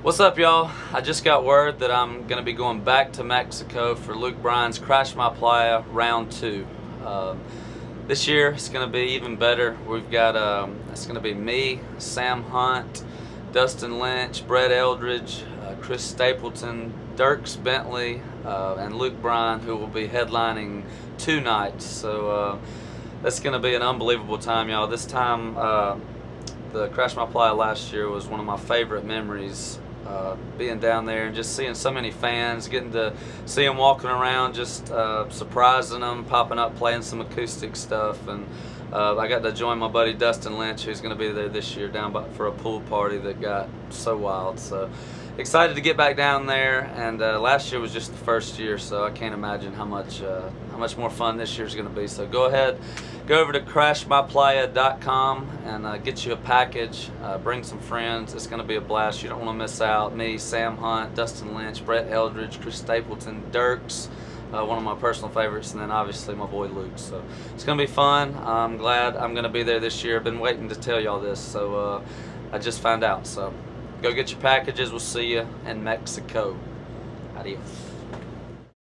What's up, y'all? I just got word that I'm going to be going back to Mexico for Luke Bryan's Crash My Playa Round 2. Um, this year it's going to be even better. We've got, um, it's going to be me, Sam Hunt, Dustin Lynch, Brett Eldredge, uh, Chris Stapleton, Dierks Bentley, uh, and Luke Bryan, who will be headlining two nights. So uh, that's going to be an unbelievable time, y'all. This time, uh, the Crash My Playa last year was one of my favorite memories. Uh, being down there and just seeing so many fans, getting to see them walking around, just uh, surprising them, popping up, playing some acoustic stuff, and uh, I got to join my buddy Dustin Lynch, who's going to be there this year down by, for a pool party that got so wild. So excited to get back down there. And uh, last year was just the first year, so I can't imagine how much uh, how much more fun this year is going to be. So go ahead, go over to crashmyplaya.com and uh, get you a package. Uh, bring some friends. It's going to be a blast. You don't want to miss out. Me, Sam Hunt, Dustin Lynch, Brett Eldredge, Chris Stapleton, Dierks. uh, one of my personal favorites, and then obviously my boy Luke. So it's gonna be fun. I'm glad I'm gonna be there this year. I've been waiting to tell y'all this, so uh, I just found out. So go get your packages. We'll see you in Mexico. Adios.